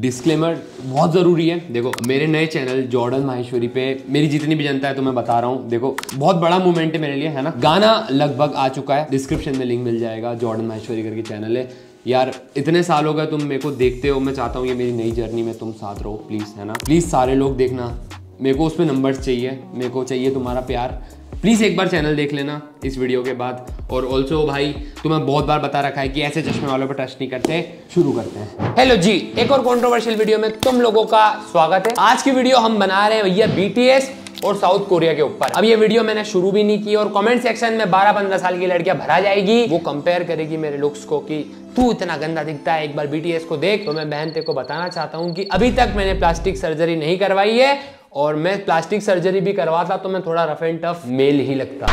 Disclaimer बहुत ज़रूरी है। देखो, मेरे नए चैनल जॉर्डन माहेश्वरी पे मेरी जितनी भी जनता है तो मैं बता रहा हूँ। देखो, बहुत बड़ा मूवमेंट है मेरे लिए, है ना? गाना लगभग आ चुका है। डिस्क्रिप्शन में लिंक मिल जाएगा जॉर्डन माहेश्वरी करके चैनल है। यार, इतने साल हो गए, तुम मेरे को देखते हो। मैं चाहता हूँ ये मेरी नई जर्नी में तुम साथ रहो प्लीज़ है ना? प्लीज़ सारे लोग देखना। मेरे को उसमें नंबर्स चाहिए। मेरे को चाहिए तुम्हारा प्यार। प्लीज़ एक बार चैनल देख लेना इस वीडियो के बाद। और ऑल्सो भाई, तुम्हें बहुत बार बता रखा है कि ऐसे चश्मे वालों पर ट्रस्ट नहीं करते। शुरू करते हैं। हेलो जी, एक और कंट्रोवर्शियल वीडियो में तुम लोगों का स्वागत है। आज की वीडियो हम बना रहे हैं भैया बीटीएस और साउथ कोरिया के ऊपर। अब ये वीडियो मैंने शुरू भी नहीं की और कमेंट सेक्शन में 12-15 साल की लड़कियाँ भरा जाएगी। वो कंपेयर करेगी मेरे लुक्स को कि तू इतना गंदा दिखता है, एक बार बीटीएस को देख। तो मैं बहन ते को बताना चाहता हूँ कि अभी तक मैंने प्लास्टिक सर्जरी नहीं करवाई है। और मैं प्लास्टिक सर्जरी भी करवाता तो मैं थोड़ा रफ एंड टफ मेल ही लगता।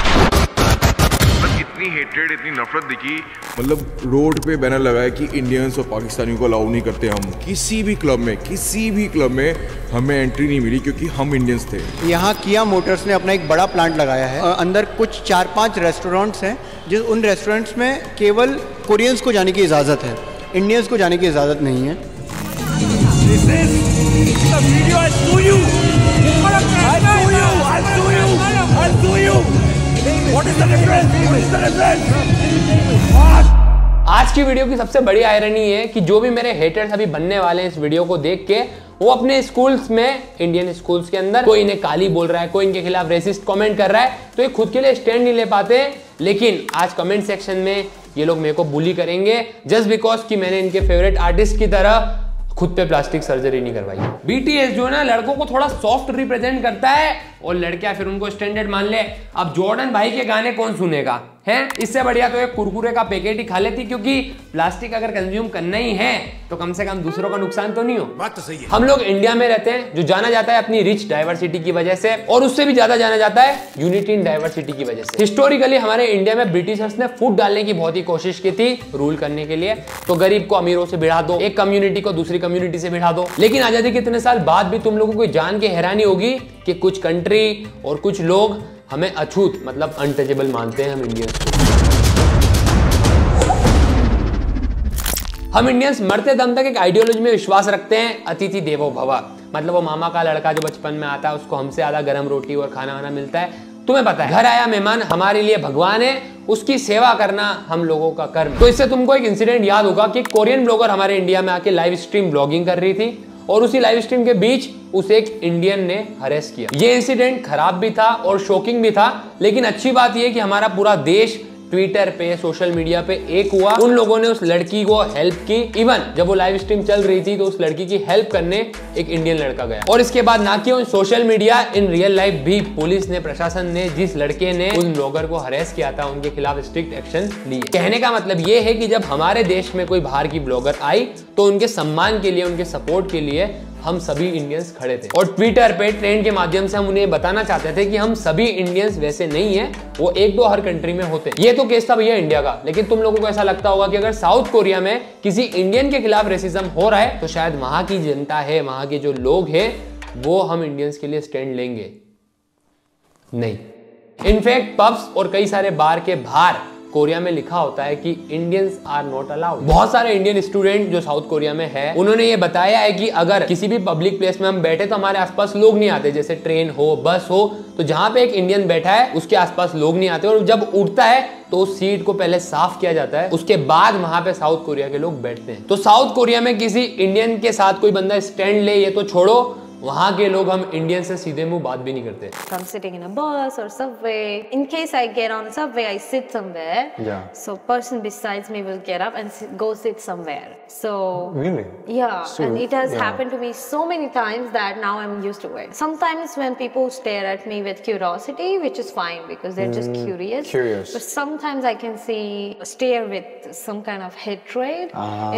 इतनी हेट्रेड इतनी नफरत दिखी। मतलब रोड पे बैनर लगा है कि इंडियंस और पाकिस्तानियों को अलाउ नहीं करते हम। किसी भी क्लब में किसी भी क्लब में हमें एंट्री नहीं मिली क्योंकि हम इंडियंस थे। यहाँ किया मोटर्स ने अपना एक बड़ा प्लांट लगाया है। अंदर कुछ चार पाँच रेस्टोरेंट्स हैं जिस उन रेस्टोरेंट्स में केवल कोरियंस को जाने की इजाज़त है। इंडियंस को जाने की इजाज़त नहीं है। आज की वीडियो की सबसे बड़ी आयरनी है कि जो भी मेरे हेटर्स अभी बनने वाले हैं इस वीडियो को देख के, वो अपने स्कूल्स में इंडियन स्कूल्स के अंदर, कोई इन्हें काली बोल रहा है, कोई इनके खिलाफ रेसिस्ट कमेंट कर रहा है तो ये खुद के लिए स्टैंड नहीं ले पाते। लेकिन आज कमेंट सेक्शन में ये लोग मेरे को बुली करेंगे जस्ट बिकॉज़ कि मैंने इनके फेवरेट आर्टिस्ट की तरह खुद पे प्लास्टिक सर्जरी नहीं करवाई। बीटीएस जो है ना, लड़कों को थोड़ा सॉफ्ट रिप्रेजेंट करता है और लड़कियाँ फिर उनको स्टैंडर्ड मान ले। अब जॉर्डन भाई के गाने कौन सुनेगा? है? इससे बढ़िया तो एक कुरकुरे का पैकेट ही खा लेती क्योंकि प्लास्टिक अगर कंज्यूम करना ही है तो कम से कम दूसरों का नुकसान तो नहीं हो। बात तो सही है। हम लोग इंडिया में रहते हैं जो जाना जाता है अपनी रिच डाइवर्सिटी की वजह से और उससे भी ज़्यादा जाना जाता है यूनिटी इन डाइवर्सिटी की वजह से। हिस्टोरिकली हमारे इंडिया में ब्रिटिशर्स ने फ़ूड डालने की बहुत ही कोशिश की थी रूल करने के लिए। तो गरीब को अमीरों से भिड़ा दो एक कम्युनिटी को दूसरी कम्युनिटी से भिड़ा दो। लेकिन आज़ादी के इतने साल बाद भी तुम लोगों को जान के हैरानी होगी कि कुछ कंट्री और कुछ लोग हमें अछूत मतलब अनटचेबल मानते हैं हम इंडियंस को हम इंडियंस मरते दम तक एक आइडियोलॉजी में विश्वास रखते हैं, अतिथि देवो भव। मतलब वो मामा का लड़का जो बचपन में आता है, उसको हमसे ज़्यादा गर्म रोटी और खाना वाना मिलता है। तुम्हें पता है, घर आया मेहमान, हमारे लिए भगवान है, उसकी सेवा करना हम लोगों का कर्म। तो इससे तुमको एक इंसिडेंट याद होगा कि कोरियन ब्लॉगर हमारे इंडिया में आके लाइव स्ट्रीम ब्लॉगिंग कर रही थी। और उसी लाइव स्ट्रीम के बीच उसे एक इंडियन ने हरेस किया। ये इंसिडेंट खराब भी था और शॉकिंग भी था, लेकिन अच्छी बात यह कि हमारा पूरा देश ट्विटर पे सोशल मीडिया पे एक हुआ। उन लोगों ने उस लड़की को हेल्प की। इवन जब वो लाइव स्ट्रीम चल रही थी तो उस लड़की की हेल्प करने एक इंडियन लड़का गया। और इसके बाद ना कि social media in real life भी पुलिस ने, प्रशासन ने, जिस लड़के ने उन ब्लॉगर को हरेस किया था, उनके खिलाफ स्ट्रिक्ट एक्शन लिए। कहने का मतलब ये है कि जब हमारे देश में कोई बाहर की ब्लॉगर आई तो उनके सम्मान के लिए, उनके सपोर्ट के लिए हम सभी इंडियंस खड़े थे। और ट्विटर पे ट्रेंड के माध्यम से हम उन्हें बताना चाहते थे कि हम सभी इंडियंस वैसे नहीं है, वो एक दो हर कंट्री में होते ये तो केस था भैया इंडिया का, लेकिन तुम लोगों को ऐसा लगता होगा कि अगर साउथ कोरिया में किसी इंडियन के खिलाफ रेसिज्म हो रहा है तो शायद वहाँ की जनता है, वहाँ के जो लोग हैं, वो हम इंडियंस के लिए स्टैंड लेंगे। नहीं। इनफैक्ट पब्स और कई सारे बार के बाहर कोरिया में लिखा होता है कि इंडियंस आर नॉट अलाउड बहुत सारे इंडियन स्टूडेंट जो साउथ कोरिया में है, उन्होंने ये बताया है कि अगर किसी भी पब्लिक प्लेस में हम बैठे तो हमारे आसपास लोग नहीं आते, जैसे ट्रेन हो बस हो तो जहाँ पे एक इंडियन बैठा है, उसके आसपास लोग नहीं आते और जब उठता है तो उस सीट को पहले साफ़ किया जाता है, उसके बाद वहाँ पे साउथ कोरिया के लोग बैठते हैं। तो साउथ कोरिया में किसी इंडियन के साथ कोई बंदा स्टैंड ले, ये तो छोड़ो वहां के लोग हम इंडियन से सीधे मुंह बात भी नहीं करते I'm sitting in a bus or subway. In case I get on subway, I sit somewhere. Yeah. So person besides me will get up and sit, go sit somewhere. So Really? yeah, So, and it has yeah. happened to me so many times that now I'm used to it. Sometimes when people stare at me with curiosity, which is fine because they're just curious. Mm, curious. But sometimes I can see a stare with some kind of hatred.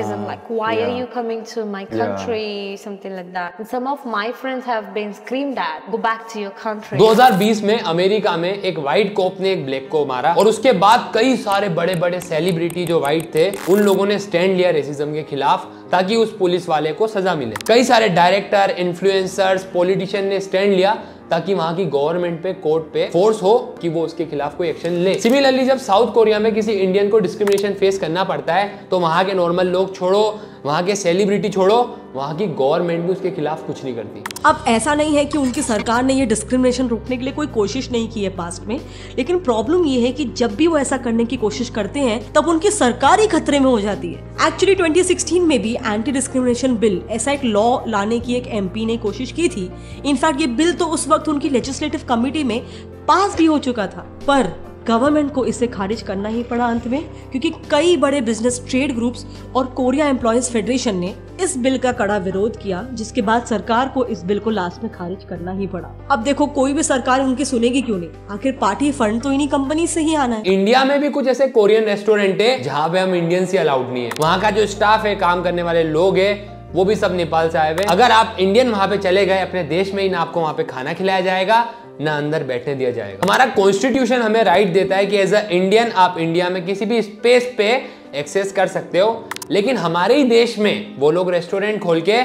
Isn't like, why are yeah. you coming to my country? Something like that. And some of my friends have been screamed at, go back to your country. 2020 में America में एक white कोप ने एक black को मारा और उसके बाद कई सारे बड़े बड़े सेलिब्रिटी जो व्हाइट थे उन लोगों ने स्टैंड लिया रेसिज्म के खिलाफ ताकि उस पुलिस वाले को सजा मिले कई सारे डायरेक्टर इन्फ्लुएंसर्स पॉलिटिशियन ने स्टैंड लिया ताकि वहाँ की गवर्नमेंट पे कोर्ट पे फोर्स हो कि वो उसके खिलाफ कोई एक्शन ले सिमिलरली जब साउथ कोरिया में किसी इंडियन को डिस्क्रिमिनेशन फेस करना पड़ता है तो वहाँ के नॉर्मल लोग छोड़ो वहाँ के सेलिब्रिटी छोड़ो, वहाँ की गवर्नमेंट भी उसके खिलाफ कुछ नहीं करती। अब ऐसा नहीं है कि उनकी सरकार ने ये डिस्क्रिमिनेशन रोकने के लिए कोई कोशिश नहीं की है पास्ट में, लेकिन प्रॉब्लम ये है कि जब भी वो ऐसा करने की कोशिश करते हैं, तब उनकी सरकार ही खतरे में हो जाती है। एक्चुअली 2016 में भी एंटी डिस्क्रिमिनेशन बिल ऐसा एक लॉ लाने की एक एमपी ने कोशिश की थी। इनफैक्ट ये बिल तो उस वक्त उनकी लेजिस्लेटिव कमिटी में पास भी हो चुका था। पर गवर्नमेंट को इसे खारिज करना ही पड़ा अंत में, क्योंकि कई बड़े बिज़नेस ट्रेड ग्रुप्स और कोरिया एम्प्लॉयज़ फेडरेशन ने इस बिल का कड़ा विरोध किया, जिसके बाद सरकार को इस बिल को लास्ट में खारिज करना ही पड़ा। अब देखो, कोई भी सरकार उनकी सुनेगी क्यों नहीं? आखिर पार्टी फंड तो इन्हीं कंपनी से ही आना है। इंडिया में भी कुछ ऐसे कोरियन रेस्टोरेंट है, जहाँ पे हम इंडियंस ही अलाउड नहीं है। वहाँ का जो स्टाफ है, काम करने वाले लोग है, वो भी सब नेपाल से आए हुए अगर आप इंडियन वहाँ पे चले गए, अपने देश में ही ना आपको वहाँ पे खाना खिलाया जाएगा ना अंदर बैठने दिया जाएगा। हमारा कॉन्स्टिट्यूशन हमें राइट देता है कि एज अ इंडियन आप इंडिया में किसी भी स्पेस पे एक्सेस कर सकते हो लेकिन हमारे ही देश में वो लोग रेस्टोरेंट खोल के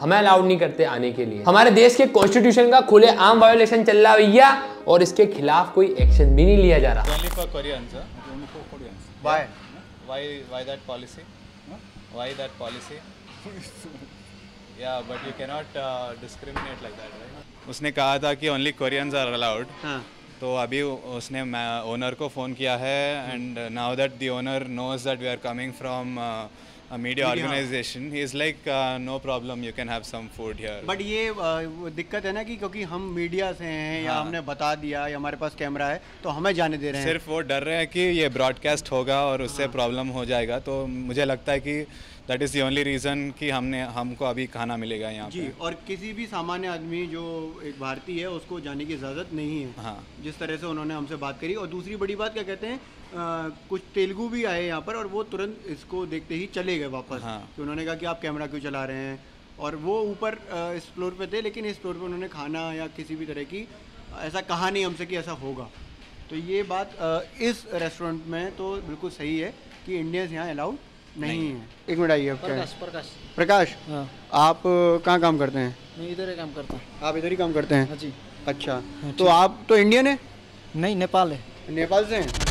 हमें अलाउड नहीं करते आने के लिए। हमारे देश के कॉन्स्टिट्यूशन का खुले आम वायोलेशन चल रहा भैया और इसके खिलाफ कोई एक्शन भी नहीं लिया जा रहा। yeah, but you cannot uh, discriminate like that, right? उसने कहा था कि ओनली कोरियंस आर अलाउड तो अभी उसने ओनर को फ़ोन किया है and now that the owner knows that we are coming from a media organization he is like uh, no problem you can have some food here. But ये वो दिक्कत है ना कि क्योंकि हम मीडिया से हैं या हमने बता दिया या हमारे पास कैमरा है तो हमें जाने दे रहे हैं। सिर्फ़ वो डर रहे हैं कि ये ब्रॉडकास्ट होगा और उससे प्रॉब्लम हो जाएगा तो मुझे लगता है कि that is the only reason कि हमने हमको अभी खाना मिलेगा यहाँ जी पे। और किसी भी सामान्य आदमी जो एक भारतीय है उसको जाने की इजाज़त नहीं है। हाँ। जिस तरह से उन्होंने हमसे बात करी और दूसरी बड़ी बात क्या कहते हैं अ, कुछ तेलुगु भी आए यहाँ पर और वो तुरंत इसको देखते ही चले गए वापस। हाँ। तो उन्होंने कहा कि आप कैमरा क्यों चला रहे हैं? और वो ऊपर इस फ्लोर पे थे लेकिन इस फ्लोर पे उन्होंने खाना या किसी भी तरह की ऐसा कहा नहीं हमसे कि ऐसा होगा। तो ये बात इस रेस्टोरेंट में तो बिल्कुल सही है कि इंडियंस यहाँ अलाउड नहीं है। एक मिनट आइए आप प्रकाश प्रकाश। प्रकाश हाँ। आप कहाँ काम करते हैं? मैं इधर ही काम करता हूँ। आप इधर ही काम करते हाँ? हैं जी। अच्छा तो आप तो इंडियन है? नहीं नेपाल है। नेपाल से हैं?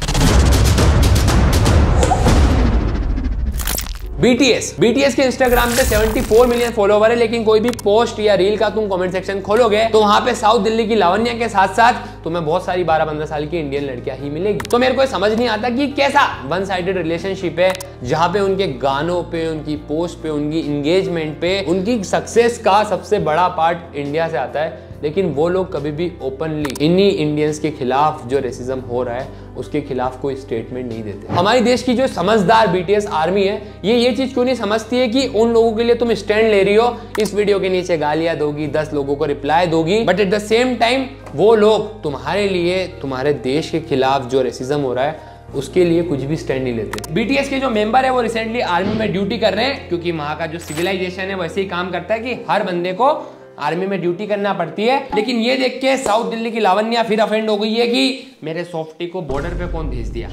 बीटीएस बीटीएस के इंस्टाग्राम पे 74 मिलियन फॉलोवर है, लेकिन कोई भी पोस्ट या रील का तुम कमेंट सेक्शन खोलोगे तो वहाँ पे साउथ दिल्ली की लावण्या के साथ साथ तुम्हें बहुत सारी 12-15 साल की इंडियन लड़कियाँ ही मिलेगी। तो मेरे को समझ नहीं आता कि कैसा वन साइडेड रिलेशनशिप है, जहाँ पे उनके गानों पे, उनकी पोस्ट पे, उनकी इंगेजमेंट पे, उनकी सक्सेस का सबसे बड़ा पार्ट इंडिया से आता है। लेकिन वो लोग कभी भी ओपनली इन्हीं इंडियंस के खिलाफ जो रेसिज्म हो रहा है, उसके खिलाफ कोई स्टेटमेंट नहीं देते। हमारी देश की जो समझदार बीटीएस आर्मी है, ये ये चीज़ क्यों नहीं समझती है कि उन लोगों के लिए तुम स्टैंड ले रही हो, इस वीडियो के नीचे गालियाँ दोगी, दस लोगों को रिप्लाई दोगी but at the same time वो लोग तुम्हारे लिए, तुम्हारे देश के खिलाफ जो रेसिज्म हो रहा है, उसके लिए कुछ भी स्टैंड नहीं लेते। बीटीएस के जो मेंबर है, वो रिसेंटली आर्मी में ड्यूटी कर रहे हैं, क्योंकि वहाँ का जो सिविलाइजेशन है, वैसे ही काम करता है कि हर बंदे को आर्मी में ड्यूटी करना पड़ती है लेकिन ये देख के साउथ दिल्ली की लावण्या फिर अफेंड हो गई है कि मेरे सॉफ्टी को बॉर्डर पे कौन भेज दिया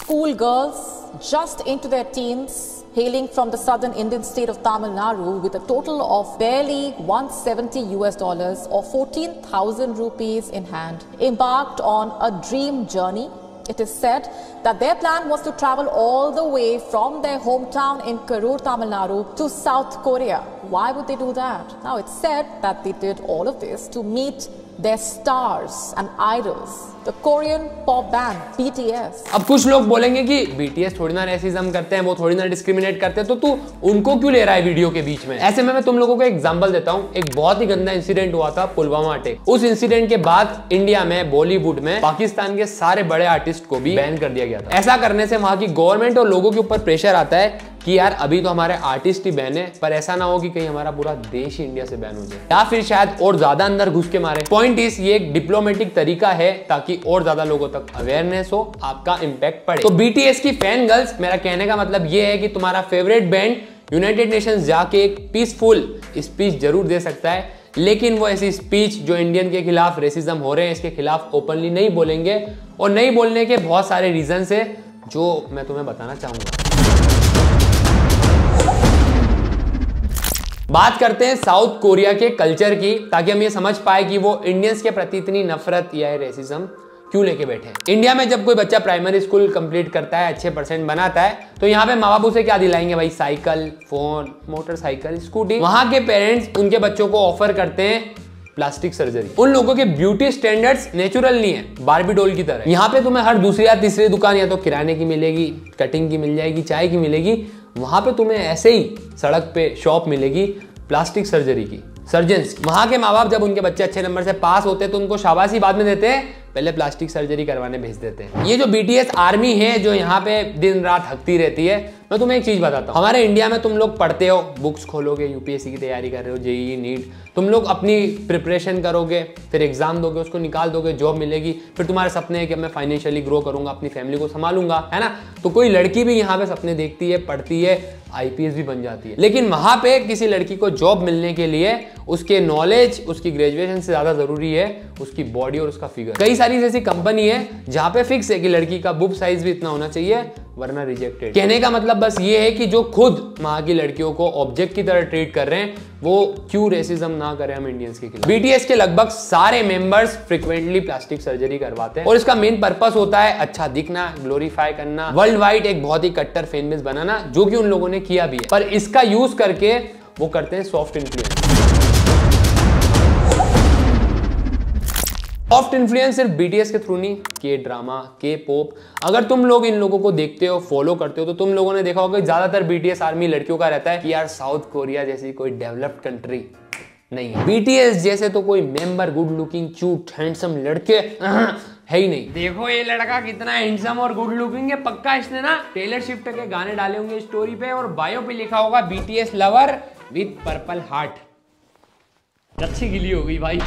School girls just into their teens hailing from the southern Indian state of Tamil Nadu with a total of barely 170 US dollars or 14,000 rupees in hand embarked on a dream journey. It is said that their plan was to travel all the way from their hometown in Karur, Tamil Nadu to South Korea. Why would they do that? Now it's said that they did all of this to meet their stars and idols, the Korean pop band BTS. अब कुछ लोग बोलेंगे कि BTS थोड़ी ना racism करते हैं वो थोड़ी ना डिस्क्रिमिनेट करते हैं तो तू उनको क्यों ले रहा है वीडियो के बीच में? ऐसे में मैं तुम लोगों को एग्जांपल देता हूँ। एक बहुत ही गंदा इंसिडेंट हुआ था पुलवामा अटैक उस इंसिडेंट के बाद इंडिया में बॉलीवुड में पाकिस्तान के सारे बड़े आर्टिस्ट को भी बैन कर दिया गया था। ऐसा करने से वहाँ की गवर्नमेंट और लोगों के ऊपर प्रेशर आता है कि यार, अभी तो हमारे आर्टिस्ट ही बैन है, पर ऐसा ना हो कि कहीं हमारा पूरा देश ही इंडिया से बैन हो जाए। या फिर शायद और ज़्यादा अंदर घुस के मारे। पॉइंट इस ये एक डिप्लोमेटिक तरीका है ताकि और ज़्यादा लोगों तक अवेयरनेस हो, आपका इम्पैक्ट पड़े। तो बीटीएस की फ़ैन गर्ल्स मेरा कहने का मतलब ये है कि तुम्हारा फेवरेट बैंड यूनाइटेड नेशंस जाके एक पीसफुल स्पीच ज़रूर दे सकता है, लेकिन वो ऐसी स्पीच जो इंडियन के खिलाफ रेसिज्म हो रहे हैं, इसके खिलाफ ओपनली नहीं बोलेंगे, और नहीं बोलने के बहुत सारे रीजन है जो मैं तुम्हें बताना चाहूँगा। बात करते हैं साउथ कोरिया के कल्चर की, ताकि हम ये समझ पाए कि वो इंडियंस के प्रति इतनी नफरत या रेसिज्म क्यों लेके बैठे हैं। इंडिया में जब कोई बच्चा प्राइमरी स्कूल कंप्लीट करता है, अच्छे परसेंट बनाता है तो यहाँ पे माँ बाप उसे क्या दिलाएँगे भाई? साइकिल फ़ोन मोटरसाइकिल स्कूटी वहाँ के पेरेंट्स उनके बच्चों को ऑफ़र करते हैं प्लास्टिक सर्जरी उन लोगों के ब्यूटी स्टैंडर्ड्स नेचुरल नहीं है बारबी डोल की तरह। यहाँ पे तुम्हें हर दूसरी या तीसरी दुकान या तो किराने की मिलेगी कटिंग की मिल जाएगी, चाय की मिलेगी वहाँ पे तुम्हें ऐसे ही सड़क पे शॉप मिलेगी प्लास्टिक सर्जरी की। सर्जन वहाँ के माँ बाप जब उनके बच्चे अच्छे नंबर से पास होते हैं तो उनको शाबाशी बाद में देते हैं, पहले प्लास्टिक सर्जरी करवाने भेज देते हैं। ये जो बीटीएस आर्मी है, जो यहाँ पे दिन रात हकती रहती है, मैं तुम्हें एक चीज़ बताता हूँ। हमारे इंडिया में तुम लोग पढ़ते हो बुक्स खोलोगे यूपीएससी की तैयारी कर रहे हो जेई नीट तुम लोग अपनी प्रिपरेशन करोगे, फिर एग्ज़ाम दोगे, उसको निकाल दोगे जॉब मिलेगी, फिर तुम्हारे सपने है कि मैं फाइनेंशियली ग्रो करूँगा, अपनी फैमिली को संभालूँगा, है ना? तो कोई लड़की भी यहाँ पे सपने देखती है, पढ़ती है आईपीएस भी बन जाती है। लेकिन वहाँ पे किसी लड़की को जॉब मिलने के लिए उसके नॉलेज उसकी ग्रेजुएशन से ज़्यादा ज़रूरी है उसकी बॉडी और उसका फिगर कई सारी ऐसी कंपनी है जहाँ पे फिक्स है कि लड़की का बुक साइज़ भी इतना होना चाहिए, वरना रिजेक्टेड कहने का मतलब बस ये है कि जो खुद वहाँ की लड़कियों को ऑब्जेक्ट की तरह ट्रीट कर रहे हैं, वो क्यों रेसिज्म ना करें हम इंडियंस के खिलाफ। बीटीएस के लगभग सारे मेंबर्स फ्रिक्वेंटली प्लास्टिक सर्जरी करवाते हैं। और इसका मेन पर्पस होता है अच्छा दिखना ग्लोरीफाई करना वर्ल्ड वाइड एक बहुत ही कट्टर फेन बेस बनाना, जो कि उन लोगों ने किया भी है। पर इसका यूज़ करके वो करते हैं सॉफ्ट इन्फ्लुएंस सॉफ्ट इन्फ्लुएंस सिर्फ़ बीटीएस के थ्रू नहीं के ड्रामा के पोप अगर तुम लोग इन लोगों को देखते हो फॉलो करते हो तो तुम लोगों ने देखा होगा ज़्यादातर बीटीएस आर्मी लड़कियों का रहता है कि यार साउथ कोरिया जैसी कोई डेवलप्ड कंट्री नहीं है। बीटीएस जैसे तो कोई member good looking cute handsome लड़के है ही नहीं। देखो ये लड़का कितना हैंडसम और गुड लुकिंग है। पक्का इसने ना टेलर शिफ्ट के गाने डाले होंगे स्टोरी पे और बायो पे लिखा होगा BTS lover with purple heart अच्छी गिली हो गई भाई।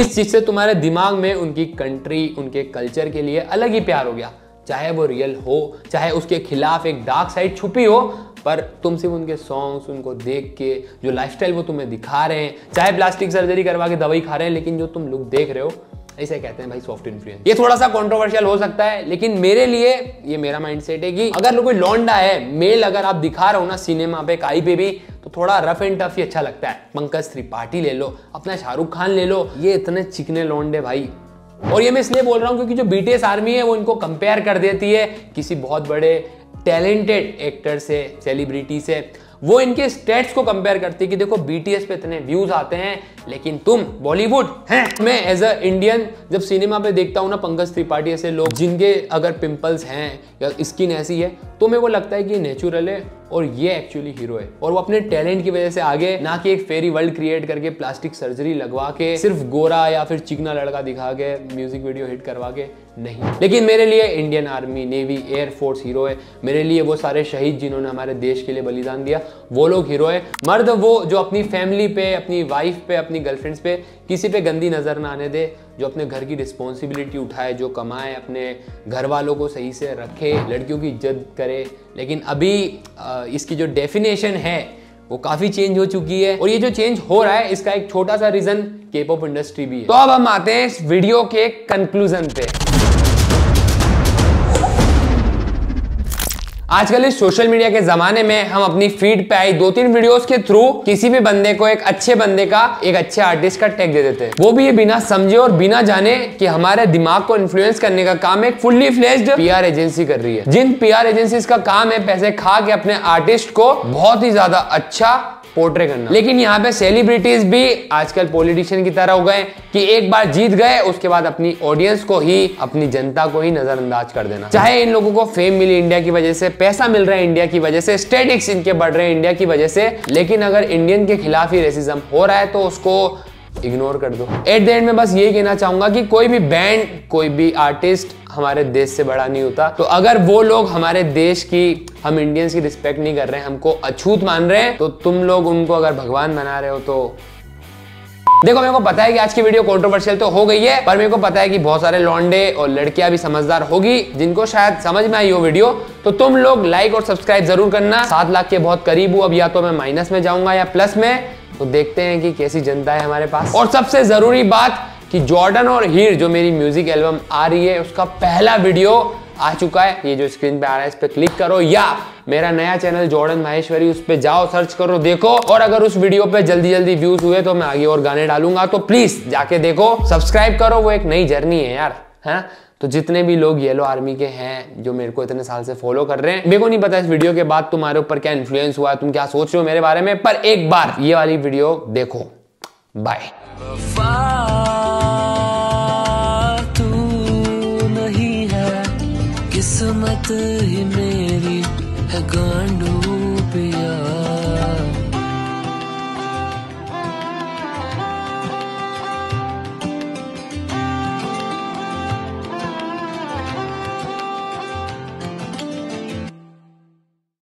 इस चीज़ से तुम्हारे दिमाग में उनकी कंट्री उनके कल्चर के लिए अलग ही प्यार हो गया। चाहे वो रियल हो चाहे उसके खिलाफ एक डार्क साइड छुपी हो पर तुम सिर्फ़ उनके सॉन्ग्स उनको देख के जो लाइफस्टाइल वो तुम्हें दिखा रहे हैं, चाहे प्लास्टिक सर्जरी करवा के दवाई खा रहे हैं, लेकिन जो तुम लुक देख रहे हो, ऐसे कहते हैं भाई सॉफ्ट इन्फ्लुएंस ये थोड़ा सा कंट्रोवर्शियल हो सकता है, लेकिन मेरे लिए ये मेरा माइंडसेट है कि अगर कोई लौंडा है मेल अगर आप दिखा रहे हो ना सिनेमा पे, काई पे भी तो थोड़ा रफ एंड टफ ही अच्छा लगता है। पंकज त्रिपाठी ले लो, अपना शाहरुख खान ले लो। ये इतने चिकने लौंडे भाई। और ये मैं इसलिए बोल रहा हूँ क्योंकि जो बीटीएस आर्मी है, वो इनको कंपेयर कर देती है किसी बहुत बड़े टैलेंटेड एक्टर से सेलिब्रिटी से, वो इनके स्टेट्स को कंपेयर करते हैं कि देखो बीटीएस पे इतने व्यूज़ आते हैं, लेकिन तुम बॉलीवुड हैं। मैं एज अ इंडियन जब सिनेमा पे देखता हूँ ना, पंकज त्रिपाठी ऐसे लोग, जिनके अगर पिंपल्स हैं, या स्किन ऐसी है तो मेरे को लगता है कि नेचुरल है और ये एक्चुअली हीरो है। और वो अपने टैलेंट की वजह से आगे ना कि एक फेरी वर्ल्ड क्रिएट करके प्लास्टिक सर्जरी लगवा के सिर्फ़ गोरा या फिर चिकना लड़का दिखा के म्यूज़िक वीडियो हिट करवा के नहीं। लेकिन मेरे लिए Indian army navy air force hero है। मेरे लिए वो सारे शहीद जिन्होंने हमारे देश के लिए बलिदान दिया, वो लोग हीरो है। मर्द वो जो अपनी फैमिली पे, अपनी वाइफ पे, अपनी गर्लफ्रेंड्स पे किसी पे गंदी नज़र ना आने दे, जो अपने घर की रिस्पॉन्सिबिलिटी उठाए, जो कमाए, अपने घर वालों को सही से रखे, लड़कियों की इज़्ज़त करे लेकिन अभी इसकी जो डेफिनेशन है, वो काफ़ी चेंज हो चुकी है। और ये जो चेंज हो रहा है, इसका एक छोटा सा रीजन केपॉप इंडस्ट्री भी है। तो अब हम आते हैं इस वीडियो के कंक्लूजन पे। आजकल इस सोशल मीडिया के जमाने में हम अपनी फ़ीड पे आई दो तीन वीडियोस के थ्रू किसी भी बंदे को एक अच्छे बंदे का एक अच्छे आर्टिस्ट का टैग दे देते हैं। वो भी ये बिना समझे और बिना जाने कि हमारे दिमाग को इन्फ्लुएंस करने का काम एक फुल्ली फ्लेज्ड पीआर एजेंसी कर रही है। जिन पीआर एजेंसी का काम है पैसे खा के अपने आर्टिस्ट को बहुत ही ज़्यादा अच्छा पोर्ट्रे करना। लेकिन यहाँ पे सेलिब्रिटीज भी आजकल पॉलिटिशियन की तरह हो गए कि एक बार जीत गए, उसके बाद अपनी ऑडियंस को ही, अपनी जनता को ही नजरअंदाज कर देना। चाहे इन लोगों को फेम मिली इंडिया की वजह से, पैसा मिल रहा है इंडिया की वजह से स्टेटिक्स इनके बढ़ रहे हैं इंडिया की वजह से, लेकिन अगर इंडियन के खिलाफ ही रेसिज्म हो रहा है तो उसको इग्नोर कर दो। एट द एंड में बस ये कहना चाहूँगा कि कोई भी बैंड कोई भी आर्टिस्ट हमारे देश से बड़ा नहीं होता। तो अगर वो लोग हमारे देश की, हम इंडियंस की रिस्पेक्ट नहीं कर रहे हैं हमको अछूत मान रहे हैं तो तुम लोग उनको अगर भगवान बना रहे हो तो देखो, मेरे को पता है कि आज की वीडियो कंट्रोवर्शियल तो हो गई है, पर मेरे को पता है कि बहुत सारे लॉन्डे और लड़कियाँ भी समझदार होगी, जिनको शायद समझ में आई हो वीडियो। तो तुम लोग लाइक और सब्सक्राइब ज़रूर करना। सात लाख के बहुत करीब हूँ अब, या तो मैं माइनस में जाऊँगा या प्लस में। तो देखते हैं कि कैसी जनता है हमारे पास। और सबसे ज़रूरी बात कि जॉर्डन और हीर जो मेरी म्यूज़िक एल्बम आ रही है, उसका पहला वीडियो आ चुका है। ये जो स्क्रीन पे आ रहा है, इस पे क्लिक करो या मेरा नया चैनल जॉर्डन माहेश्वरी उस पे जाओ सर्च करो, देखो। और अगर उस वीडियो पे जल्दी जल्दी व्यूज़ हुए तो मैं आगे और गाने डालूँगा। तो प्लीज़ जाके देखो सब्सक्राइब करो। वो एक नई जर्नी है यार, है? तो जितने भी लोग येलो आर्मी के हैं, जो मेरे को इतने साल से फॉलो कर रहे हैं, मेरे को नहीं पता इस वीडियो के बाद तुम्हारे ऊपर क्या इन्फ्लुएंस हुआ, तुम क्या सोच रहे हो मेरे बारे में, पर एक बार ये वाली वीडियो देखो। बाय किस्मत ही मेरी है गांडू।